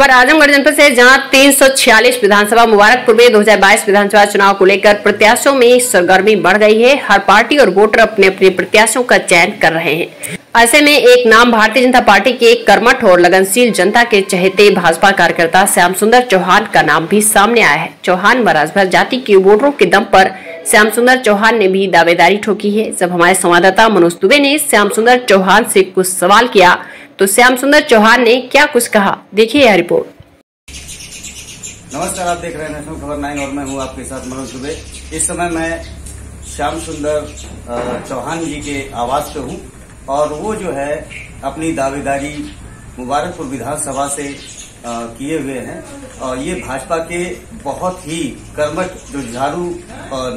खबर आजमगढ़ जनपद से जहाँ 346 विधानसभा मुबारकपुर में 2022 विधानसभा चुनाव को लेकर प्रत्याशियों में सरगर्मी बढ़ गई है। हर पार्टी और वोटर अपने अपने प्रत्याशियों का चयन कर रहे हैं। ऐसे में एक नाम भारतीय जनता पार्टी के कर्मठ और लगनशील जनता के चहेते भाजपा कार्यकर्ता श्याम सुंदर चौहान का नाम भी सामने आया है। चौहान व राजभर जाति के वोटरों के दम पर श्याम सुंदर चौहान ने भी दावेदारी ठोकी है। जब हमारे संवाददाता मनोज दुबे ने श्याम सुंदर चौहान से कुछ सवाल किया तो श्याम सुंदर चौहान ने क्या कुछ कहा? देखिए यह रिपोर्ट। नमस्कार, आप देख रहे हैं नेशनल खबर नाइन और मैं हूँ आपके साथ मनोज दुबे। इस समय मैं श्याम सुंदर चौहान जी के आवास पे हूँ और वो जो है अपनी दावेदारी मुबारकपुर विधानसभा से किए हुए हैं। और ये भाजपा के बहुत ही कर्मठ जो झाड़ू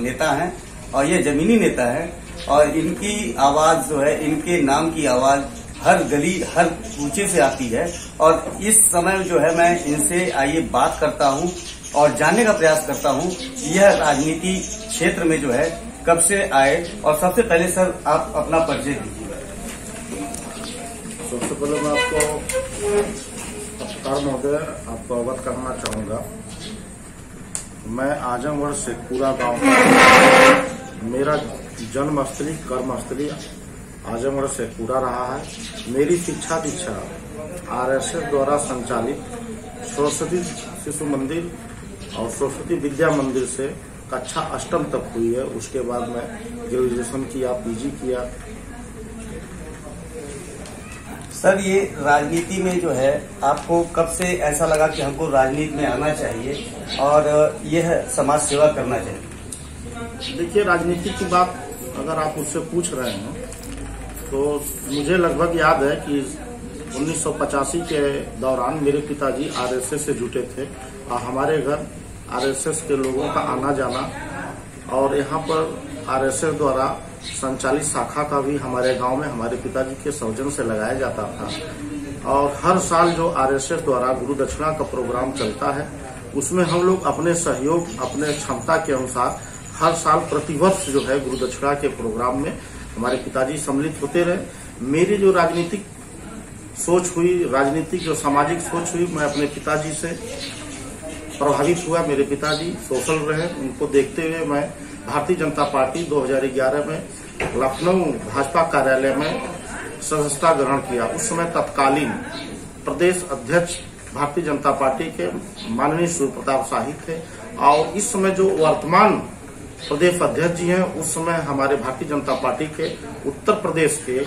नेता हैं और ये जमीनी नेता हैं और इनकी आवाज़ जो है, इनके नाम की आवाज़ हर गली हर ऊँचे से आती है। और इस समय जो है मैं इनसे आइए बात करता हूँ और जानने का प्रयास करता हूँ यह राजनीति क्षेत्र में जो है कब से आए। और सबसे पहले सर, आप अपना परिचय दीजिए। सबसे पहले मैं आपको महोदय, आपको अवगत करना चाहूँगा। मैं आजमगढ़ से पूरा गाँव। मेरा जन्मस्थली, कर्मस्थली आजमगढ़ से पूरा रहा है। मेरी शिक्षा दीक्षा आरएसएस द्वारा संचालित सरस्वती शिशु मंदिर और सरस्वती विद्या मंदिर से कक्षा अष्टम तक हुई है। उसके बाद मैं ग्रेजुएशन किया पीजी किया। सर ये राजनीति में जो है आपको कब से ऐसा लगा कि हमको राजनीति में आना चाहिए और यह समाज सेवा करना चाहिए? देखिए राजनीति की बात अगर आप उससे पूछ रहे हैं तो मुझे लगभग याद है कि 1985 के दौरान मेरे पिताजी आरएसएस से जुटे थे। और हमारे घर आरएसएस के लोगों का आना जाना और यहाँ पर आरएसएस द्वारा संचालित शाखा का भी हमारे गाँव में हमारे पिताजी के सौजन से लगाया जाता था। और हर साल जो आरएसएस द्वारा गुरु दक्षिणा का प्रोग्राम चलता है, उसमें हम लोग अपने सहयोग, अपने क्षमता के अनुसार हर साल प्रतिवर्ष जो है गुरु दक्षिणा के प्रोग्राम में हमारे पिताजी सम्मिलित होते रहे। मेरी जो राजनीतिक सोच हुई, राजनीतिक जो सामाजिक सोच हुई, मैं अपने पिताजी से प्रभावित हुआ। मेरे पिताजी सोशल रहे। उनको देखते हुए मैं भारतीय जनता पार्टी 2011 में लखनऊ भाजपा कार्यालय में सदस्यता ग्रहण किया। उस समय तत्कालीन प्रदेश अध्यक्ष भारतीय जनता पार्टी के माननीय सूर्य प्रताप शाही थे। और इस समय जो वर्तमान प्रदेश अध्यक्ष जी हैं। उस समय हमारे भारतीय जनता पार्टी के उत्तर प्रदेश के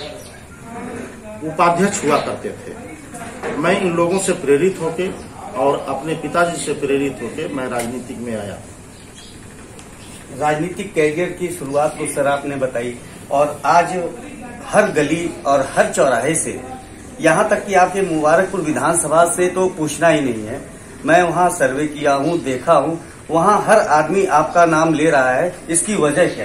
उपाध्यक्ष हुआ करते थे। मैं इन लोगों से प्रेरित होके और अपने पिताजी से प्रेरित होके मैं राजनीतिक में आया। राजनीतिक कैरियर की शुरुआत तो सर आपने बताई और आज हर गली और हर चौराहे से, यहाँ तक कि आपके मुबारकपुर विधानसभा से तो पूछना ही नहीं है। मैं वहाँ सर्वे किया हूँ, देखा हूँ वहाँ हर आदमी आपका नाम ले रहा है इसकी वजह क्या है?